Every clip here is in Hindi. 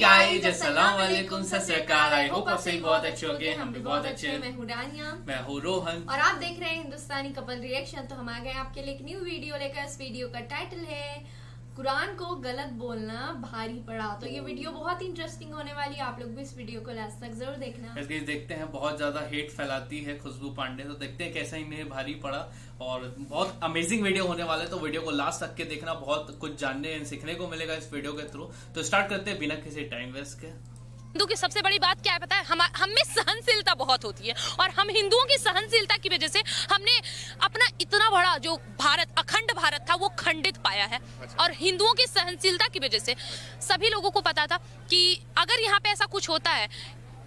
गाइस अस्सलाम वालेकुम सत आई होप आप सभी बहुत अच्छे होंगे हम भी बहुत अच्छे मैं हैं डानिया मैं हूँ रोहन। और आप देख रहे हैं हिंदुस्तानी कपल रिएक्शन तो हम आ गए आपके लिए एक न्यू वीडियो लेकर। इस वीडियो का टाइटल है कुरान को गलत बोलना भारी पड़ा। तो ये वीडियो बहुत इंटरेस्टिंग होने वाली है। आप लोग भी इस वीडियो को लास्ट तक ज़रूर देखना। इसके देखते हैं बहुत ज़्यादा हेट फैलाती है खुशबू पांडे तो देखते हैं कैसा इन्हें भारी पड़ा। और बहुत अमेजिंग वीडियो होने वाले है तो वीडियो को लास्ट तक के देखना। बहुत कुछ जानने सीखने को मिलेगा इस वीडियो के थ्रू तो स्टार्ट करते हैं बिना किसी टाइम वेस्ट के। हिंदू की सबसे बड़ी बात क्या है पता है? हम हम में सहनशीलता बहुत होती है और हम हिंदुओं की सहनशीलता की वजह से हमने अपना इतना बड़ा जो भारत अखंड भारत था वो खंडित पाया है। और हिंदुओं की सहनशीलता की वजह से सभी लोगों को पता था कि अगर यहाँ पे ऐसा कुछ होता है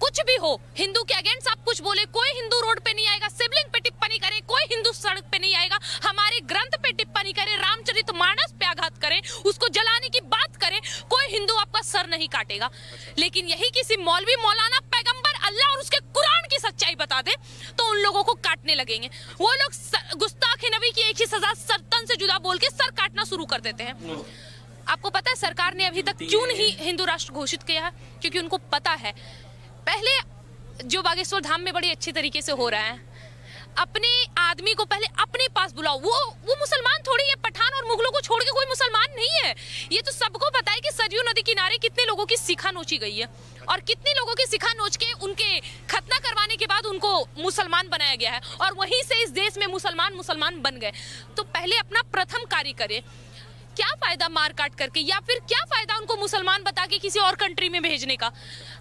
कुछ भी हो हिंदू के अगेंस्ट आप कुछ बोले कोई हिंदू रोड पे नहीं आएगा सिबलिंग पे टिप्पणी करे कोई हिंदू सड़क पे नहीं आएगा हमारे ग्रंथ पे टिप्पणी करे रामचरित मानस पे आघात करे उसको जलाने की बात करे कोई हिंदू आपका सर नहीं काटेगा। लेकिन यही किसी मौलवी मौलाना पैगंबर अल्लाह और उसके कुरान की सच्चाई बता दे तो उन लोगों को काटने लगेंगे। वो लोग गुस्ताख नबी की एक ही सजा सरतन से जुदा बोल के सर काटना शुरू कर देते हैं। आपको पता है सरकार ने अभी तक क्यों नहीं हिंदू राष्ट्र घोषित किया है? क्योंकि उनको पता है पहले जो बागेश्वर धाम में बड़ी अच्छी तरीके से हो रहा है, अपने आदमी को पहले अपने पास बुलाओ। वो वो मुसलमान थोड़ी है, पठान और मुगलों को छोड़ के कोई मुसलमान नहीं है। ये तो सबको पता है कि सरयू नदी किनारे कितने लोगों की सिखा नोची गई है और कितने लोगों की सिखा नोच के उनके खतना करवाने के बाद उनको मुसलमान बनाया गया है और वहीं से इस देश में मुसलमान मुसलमान बन गए। तो पहले अपना प्रथम कार्य करे। क्या फ़ायदा मार काट करके या फिर क्या फ़ायदा उनको मुसलमान बता के किसी और कंट्री में भेजने का?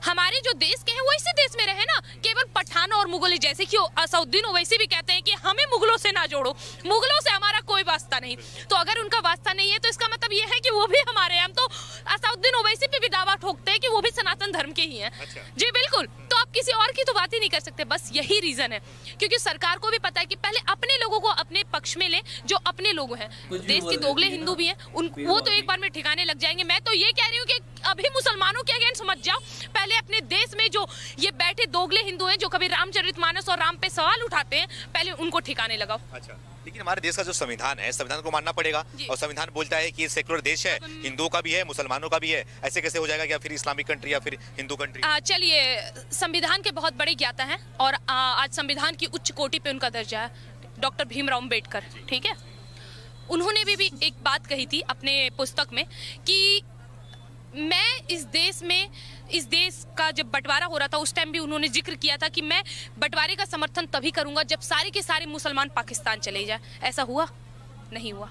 हमारे जो देश के हैं, वो इसी देश में रहे ना। केवल पठान और मुगल जैसे कि असउद्दीन वैसे भी कहते हैं कि हमें मुगलों से ना जोड़ो। मुगलों से हमारा कोई वास्ता नहीं। तो अगर उनका वास्ता नहीं है तो इसका मतलब ये है कि वो भी हमारे हम तो असउद्दीन ओवैसी पे भी दावा ठोकते हैं कि वो भी सनातन धर्म के ही हैं। जी बिल्कुल। तो आप किसी और की तो बात ही नहीं कर सकते। बस यही रीजन है। क्योंकि सरकार को भी पता है कि पहले अपने लोगों को अपने पक्ष में ले जो अपने लोग हैं। देश के दोगले हिंदू भी हैं उन वो तो एक बार में ठिकाने लग जाएँगे। मैं तो ये कह रही हूँ कि अभी मुसलमानों के अगेंस्ट समझ जाओ। पहले अपने देश में जो ये बैठे दोगले हिंदू हैं जो कभी रामचरितमानस और राम पे सवाल उठाते हैं पहले उनको ठिकाने लगाओ। अच्छा लेकिन हमारे देश का जो संविधान है संविधान को मानना पड़ेगा। और संविधान बोलता है कि ये सेकुलर देश है हिंदुओं का भी है मुसलमानों का भी है। ऐसे कैसे हो जाएगा कि फिर इस्लामिक कंट्री या फिर हिंदू कंट्री चलिए संविधान के बहुत बड़े ज्ञाता हैं और आ, आज संविधान की उच्च कोटि पे उनका दर्जा है डॉक्टर भीमराव अंबेडकर ठीक है? उन्होंने भी, भी एक बात कही थी अपने पुस्तक में कि मैं इस देश में, इस देश का जब बंटवारा हो रहा था, उस टाइम भी उन्होंने ज़िक्र किया था कि मैं बंटवारे का समर्थन तभी करूँगा जब सारे के सारे मुसलमान पाकिस्तान चले जाए। ऐसा हुआ? नहीं हुआ।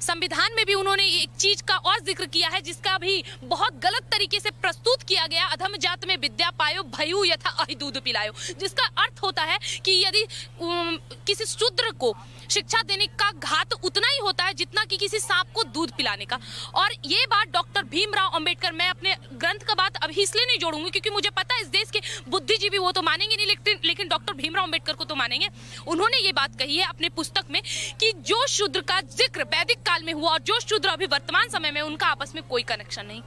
संविधान में भी उन्होंने एक चीज़ का और ज़िक्र किया है, जिसका भी बहुत गलत तरीके से प्रस्तुत किया गया, अधम जात में विद्या पायो, भयु यथा अहि दूध पिलायो। जिसका अर्थ होता है कि यदि किसी शूद्र को शिक्षा देने का घात उतना ही होता है जितना कि किसी सांप को दूध पिलाने का। और ये बात डॉक्टर भीमराव अंबेडकर, मैं अपने ग्रंथ का बात अभी इसलिए नहीं जोड़ूँगी क्योंकि मुझे पता है इस देश के बुद्धिजीवी वो तो मानेंगे नहीं, लेकिन लेकिन भीमराव अंबेडकर को तो मानेंगे। उन्होंने ये बात कही है अपने पुस्तक में कि जो शूद्र का ज़िक्र वैदिक काल में हुआ और जो शूद्र अभी वर्तमान समय में उनका आपस में कोई कनेक्शन नहीं।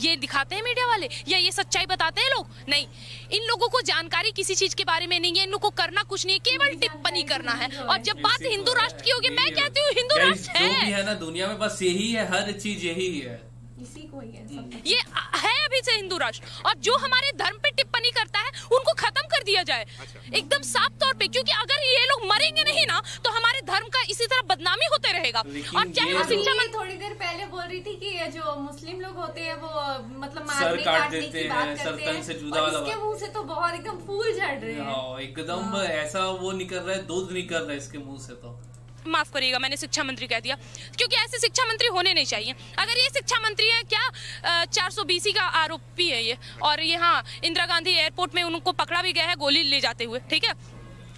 ये दिखाते हैं मीडिया वाले? या ये सच्चाई बताते हैं लोग? नहीं। इन लोगों को जानकारी किसी चीज़ के बारे में नहीं है। इन लोगों को करना कुछ नहीं है। केवल टिप्पणी करना है। और जब बात हिंदू राष्ट्र की होगी मैं कहती हूँ हिंदू राष्ट्र है। है ना दुनिया में बस यही है। हर चीज़ यही है। इसी को ही है सब ये है अभी से हिंदू राष्ट्र और जो हमारे धर्म पे टिप्पणी करता है उनको खत्म कर दिया जाए। अच्छा। एकदम साफ़ तौर पे क्योंकि अगर ये लोग मरेंगे नहीं ना तो हमारे धर्म का इसी तरह बदनामी होते रहेगा। और चाहे वो शिक्षा मंत्री थोड़ी देर पहले बोल रही थी कि ये जो मुस्लिम लोग होते हैं वो मतलब सर मारने काट काटने देते की बात हैं, करते सर तन हैं से जुदा वाला इसके मुँह से तो बहुत एकदम फूल झड़ रहे हैं। हाँ, एकदम ऐसा वो निकल रहा है दूध निकल रहा है इसके मुँह से तो। माफ़ करिएगा मैंने शिक्षा मंत्री कह दिया। क्योंकि ऐसे शिक्षा मंत्री होने नहीं चाहिए। अगर ये शिक्षा मंत्री है क्या चार सौ बीसी का आरोपी है ये? और ये हाँ इंदिरा गांधी एयरपोर्ट में उनको पकड़ा भी गया है गोली ले जाते हुए ठीक है?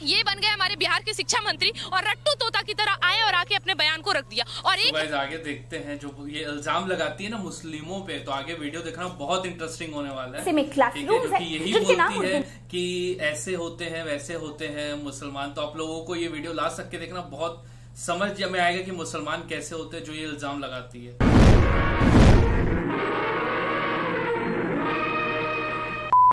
ये बन गए हमारे बिहार के शिक्षा मंत्री और रट्टू तोता की तरह आए और आके अपने बयान को रख दिया। और तो एक guys, आगे देखते हैं जो ये इल्ज़ाम लगाती है ना मुस्लिमों पे तो आगे वीडियो देखना बहुत इंटरेस्टिंग होने वाला है। है कि है, यही बोलती है कि ऐसे होते हैं वैसे होते हैं मुसलमान। तो आप लोगों को ये वीडियो ला सके देखना बहुत समझ में आएगा कि मुसलमान कैसे होते हैं जो ये इल्ज़ाम लगाती है।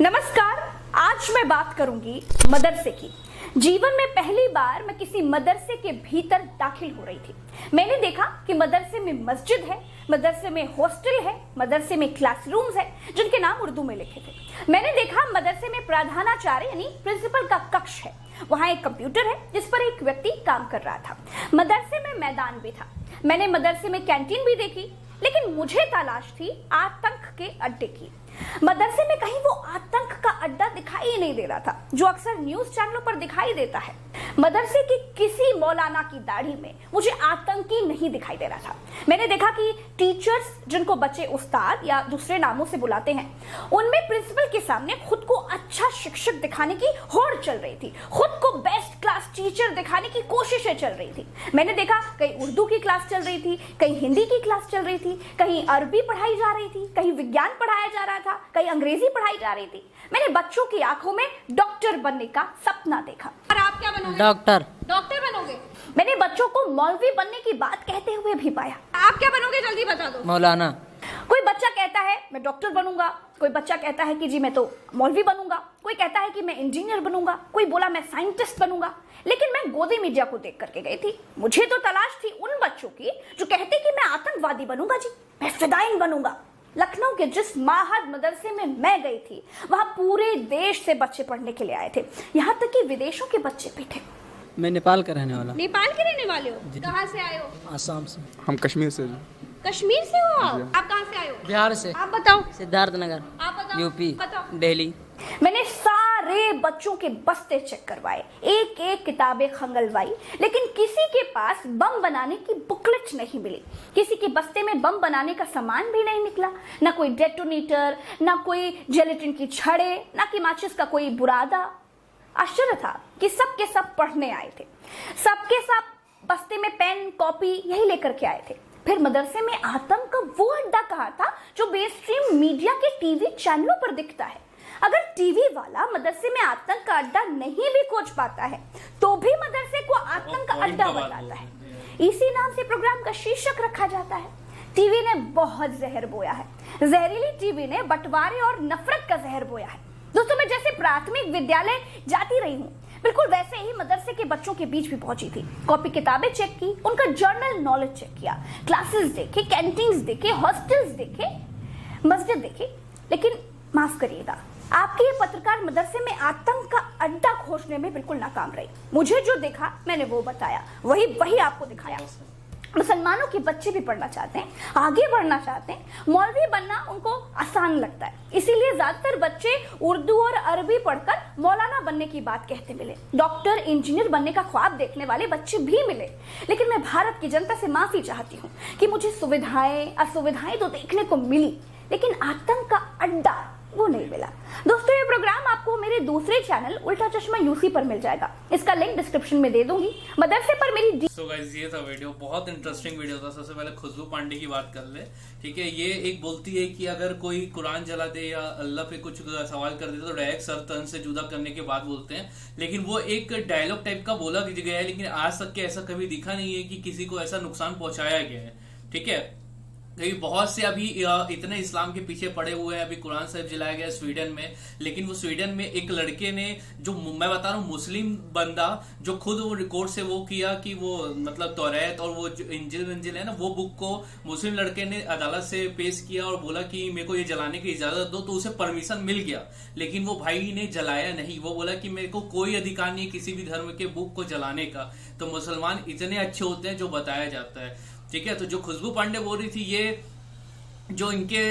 नमस्कार, आज मैं बात करूँगी मदरसे की। जीवन में पहली बार मैं किसी मदरसे के भीतर दाखिल हो रही थी। मैंने देखा कि मदरसे में मस्जिद है, मदरसे में हॉस्टल है, मदरसे में क्लासरूम्स है, जिनके नाम उर्दू में लिखे थे। मैंने देखा मदरसे में प्रधानाचार्य, यानी प्रिंसिपल का कक्ष है। वहाँ एक कंप्यूटर है, जिस पर एक व्यक्ति काम कर रहा था। मदरसे में मैदान भी था। मैंने मदरसे में कैंटीन भी देखी, लेकिन मुझे तलाश थी आतंक के अड्डे की। मदरसे में कहीं वो आतंक अड्डा दिखाई ही नहीं दे रहा था, जो अक्सर न्यूज़ चैनलों पर दिखाई देता है। मदरसे की किसी मौलाना की दाढ़ी में मुझे आतंकी नहीं दिखाई दे रहा था। मैंने देखा कि टीचर्स, जिनको बच्चे उस्ताद या दूसरे नामों से बुलाते हैं, उनमें प्रिंसिपल के सामने खुद को अच्छा शिक्षक दिखाने की होड़ चल रही थी, खुद को बेस्ट क्लास टीचर दिखाने की कोशिशें चल रही थी। मैंने देखा कहीं उर्दू की क्लास चल रही थी, कहीं हिंदी की क्लास चल रही थी, कहीं अरबी पढ़ाई जा रही थी, कहीं विज्ञान पढ़ाया जा रहा था, कहीं अंग्रेज़ी पढ़ाई जा रही थी। मैंने बच्चों की आँखों में डॉक्टर बनने का सपना देखा। और आप क्या बनोगे? डॉक्टर। डॉक्टर बनोगे? मैंने बच्चों को मौलवी बनने की बात कहते हुए भी पाया। आप क्या बनोगे? जल्दी बता दो। मौलाना। कोई बच्चा कहता है मैं डॉक्टर बनूँगा। कोई बच्चा कहता है कि जी मैं तो मौलवी बनूँगा। कोई कहता है कि मैं इंजीनियर बनूँगा। कोई बोला मैं साइंटिस्ट बनूँगा। लेकिन मैं गोदी मीडिया को देख करके गई थी। मुझे तो तलाश थी उन बच्चों की जो कहते कि मैं आतंकवादी बनूँगा जी। मैं फिदाइन बनूँगा। लखनऊ के जिस माहद मदरसे में मैं गई थी वहाँ पूरे देश से बच्चे पढ़ने के लिए आए थे। यहाँ तक कि विदेशों के बच्चे भी थे। मैं नेपाल का रहने वाला नेपाल के रहने वाले हो? कहाँ से आए हो? आसाम से। हम कश्मीर से कश्मीर से हो आप? आप कहाँ से आए हो? बिहार से। आप बताओ। सिद्धार्थ नगर आप बताओ। यूपी बताओ। दिल्ली। मैंने सारे बच्चों के बस्ते चेक करवाए एक एक किताबें खंगलवाई, लेकिन किसी के पास बम बनाने की बुकलेट नहीं मिली। किसी के बस्ते में बम बनाने का सामान भी नहीं निकला। ना कोई डेटोनेटर ना कोई जेलेटिन की छड़े, ना कि माचिस का कोई बुरादा। आश्चर्य था कि सब के सब पढ़ने आए थे। सबके सब बस्ते में पेन कॉपी यही लेकर के आए थे। फिर मदरसे में आतंक का वो अड्डा कहा था जो बेस्ट्रीम मीडिया के टीवी चैनलों पर दिखता है? अगर टीवी वाला मदरसे में आतंक का अड्डा नहीं भी खोज पाता है तो भी मदरसे को आतंक का अड्डा बताता है। इसी नाम से प्रोग्राम का शीर्षक रखा जाता है। टीवी ने बहुत जहर बोया है। जहरीली टीवी ने बंटवारे और नफरत का जहर बोया है। दोस्तों मैं जैसे प्राथमिक विद्यालय जाती रही हूँ बिल्कुल वैसे ही मदरसे के बच्चों के बीच भी पहुँची थी। कॉपी किताबें चेक की उनका जर्नल नॉलेज चेक किया क्लासेस देखे कैंटीन्स देखे हॉस्टल्स देखे मस्जिद देखे लेकिन माफ़ करिएगा आपके ये पत्रकार मदरसे में आतंक का अड्डा खोजने में बिल्कुल नाकाम रही। मुझे जो देखा, मैंने वो बताया। वही वही आपको दिखाया। मुसलमानों के बच्चे भी पढ़ना चाहते हैं, आगे बढ़ना चाहते हैं। मौलवी बनना उनको आसान लगता है। इसीलिए ज़्यादातर बच्चे उर्दू और अरबी पढ़कर मौलाना बनने की बात कहते मिले। डॉक्टर, इंजीनियर बनने का ख्वाब देखने वाले बच्चे भी मिले। लेकिन मैं भारत की जनता से माफ़ी चाहती हूँ कि मुझे सुविधाएँ, असुविधाएँ तो देखने को मिली, लेकिन आतंक का अड्डा वो नहीं मिला। दोस्तों, ये प्रोग्राम आपको मेरे दूसरे चैनल उल्टा चश्मा यूसी पर मिल जाएगा। इसका लिंक डिस्क्रिप्शन में दे दूँगी। मदरसे पर मेरी सो गाइज़ ये था वीडियो बहुत इंटरेस्टिंग वीडियो था। सबसे पहले खुशबू पांडे की बात कर ले। ठीक है, ये एक बोलती है कि अगर कोई कुरान जला दे या अल्लाह पे कुछ सवाल कर दे तो डायरेक्ट सर तन से जुदा करने के बाद बोलते हैं। लेकिन वो एक डायलॉग टाइप का बोला गया है, लेकिन आज तक के ऐसा कभी दिखा नहीं है कि किसी को ऐसा नुकसान पहुँचाया गया है। ठीक है? क्योंकि बहुत से अभी इतने इस्लाम के पीछे पड़े हुए हैं। अभी कुरान साहिब जलाया गया स्वीडन में। लेकिन वो स्वीडन में एक लड़के ने जो मैं बता रहा हूँ, मुस्लिम बंदा जो खुद वो रिकॉर्ड से वो किया कि वो मतलब तौरेत और वो जो इंजिल विंजिल है ना, वो बुक को मुस्लिम लड़के ने अदालत से पेश किया और बोला कि मेरे को ये जलाने की इजाज़त दो तो उसे परमिशन मिल गया। लेकिन वो भाई ने जलाया नहीं। वो बोला कि मेरे को कोई अधिकार नहीं किसी भी धर्म के बुक को जलाने का। तो मुसलमान इतने अच्छे होते हैं जो बताया जाता है। ठीक है? तो जो खुशबू पांडे बोल रही थी ये जो इनके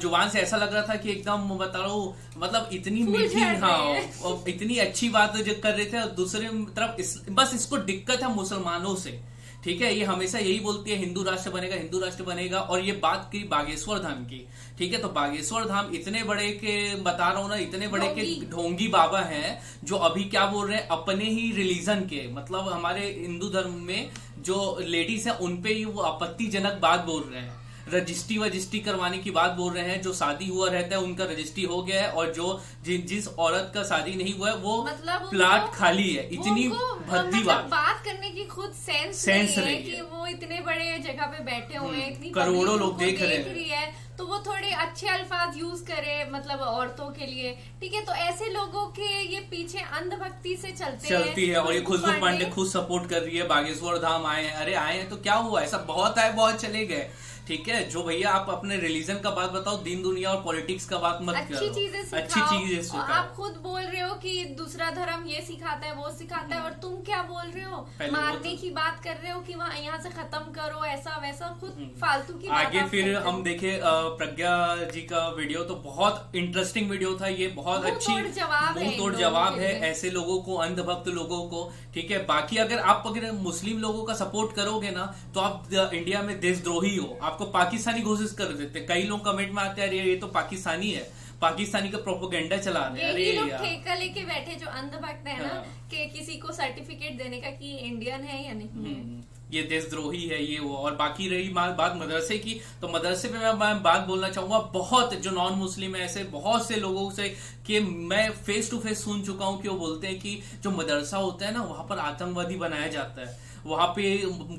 ज़ुबान से ऐसा लग रहा था कि एकदम बता रहा हूँ मतलब इतनी मीठी हाँ। और इतनी अच्छी बात कर रहे थे और दूसरे तरफ़ इस, बस इसको दिक्कत है मुसलमानों से। ठीक है? ये हमेशा यही बोलती है हिंदू राष्ट्र बनेगा हिंदू राष्ट्र बनेगा और ये बात की बागेश्वर धाम की। ठीक है? तो बागेश्वर धाम इतने बड़े के बता रहा हूँ ना इतने बड़े के ढोंगी। बाबा हैं जो अभी क्या बोल रहे हैं अपने ही रिलीजन के। मतलब हमारे हिंदू धर्म में जो लेडीज़ है उनपे ही वो आपत्तिजनक बात बोल रहे हैं। रजिस्ट्री वजिस्ट्री करवाने की बात बोल रहे हैं जो शादी हुआ रहता है उनका रजिस्ट्री हो गया है और जो जि, जिस औरत का शादी नहीं हुआ है वो मतलब प्लाट खाली है। इतनी भद्दी बात। बात करने की खुद सेंस सेंस नहीं है है। कि वो इतने बड़े जगह पे बैठे हुए हैं इतनी करोड़ों लोग देख रहे हैं। तो वो थोड़े अच्छे अल्फाज यूज़ करे मतलब औरतों के लिए। ठीक है तो ऐसे लोगों के ये पीछे अंधभक्ति से चलते हैं चलती है और ये खुशबू पांडे। खुद सपोर्ट कर रही है बागेश्वर धाम आए हैं अरे आए हैं तो क्या हुआ? ऐसा बहुत आए बहुत चले गए। ठीक है? जो भैया आप अपने रिलीजन का बात बताओ दीन दुनिया और पॉलिटिक्स का बात मत अच्छी करो। चीज़ें अच्छी चीज़ें आप खुद बोल रहे हो कि दूसरा धर्म ये सिखाता है वो सिखाता है और तुम क्या बोल रहे हो? मारने तो- की बात कर रहे हो कि वहाँ यहाँ से खत्म करो ऐसा वैसा खुद फालतू की आगे फिर हम देखे प्रज्ञा जी का वीडियो तो बहुत इंटरेस्टिंग वीडियो था ये बहुत अच्छी जवाब है तोड़ जवाब है ऐसे लोगों को अंधभक्त लोगों को ठीक है? बाकी अगर आप अगर मुस्लिम लोगों का सपोर्ट करोगे ना तो आप इंडिया में देशद्रोही हो। आपको पाकिस्तानी घोषित कर देते कई लोग कमेंट में आते हैं अरे ये तो पाकिस्तानी है। पाकिस्तानी का प्रोपोगंडा चला रहे हैं। अरे लोग ठेका लेके बैठे जो अंधभक्त है ना हाँ। कि किसी को सर्टिफिकेट देने का कि इंडियन है या नहीं हम्म, ये देशद्रोही है ये वो। और बाकी रही बात मदरसे की तो मदरसे पे मैं बात बोलना चाहूँगा बहुत जो नॉन मुस्लिम है ऐसे बहुत से लोगों से कि मैं फेस टू फेस सुन चुका हूँ कि वो बोलते हैं कि जो मदरसा होता है ना वहाँ पर आतंकवादी बनाया जाता है। वहाँ पे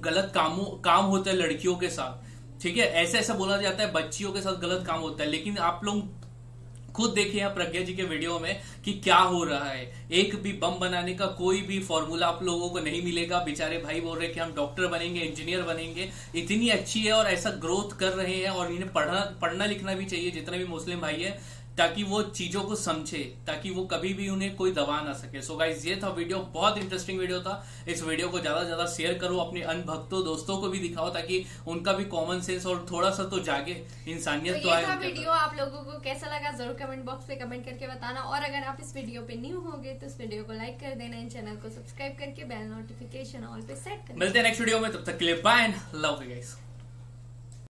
गलत कामों काम होता है लड़कियों के साथ। ठीक है, ऐसा ऐसा बोला जाता है, बच्चियों के साथ गलत काम होता है, लेकिन आप लोग खुद देखिए यहाँ प्रज्ञा जी के वीडियो में कि क्या हो रहा है। एक भी बम बनाने का कोई भी फॉर्मूला आप लोगों को नहीं मिलेगा। बेचारे भाई बोल रहे कि हम डॉक्टर बनेंगे, इंजीनियर बनेंगे। इतनी अच्छी है और ऐसा ग्रोथ कर रहे हैं और इन्हें पढ़ना पढ़ना लिखना भी चाहिए, जितने भी मुस्लिम भाई है। ताकि वो चीज़ों को समझे ताकि वो कभी भी उन्हें कोई दबा ना सके। सो so गाइज़ ये था वीडियो बहुत इंटरेस्टिंग वीडियो था। इस वीडियो को ज़्यादा से ज़्यादा शेयर करो अपने अनभक्तों दोस्तों को भी दिखाओ ताकि उनका भी कॉमन सेंस और थोड़ा सा तो जागे। तो इंसानियत तो ये आए वीडियो आप लोगों को कैसा लगा? ज़रूर कमेंट बॉक्स पे कमेंट करके बताना। और अगर आप इस वीडियो पे न्यू होगे तो इस वीडियो को लाइक कर देना इन चैनल को सब्सक्राइब करके बेल नोटिफिकेशन ऑल पे सेट करना। मिलते हैं नेक्स्ट वीडियो में तब तक के लिए बाय लव यू गाइस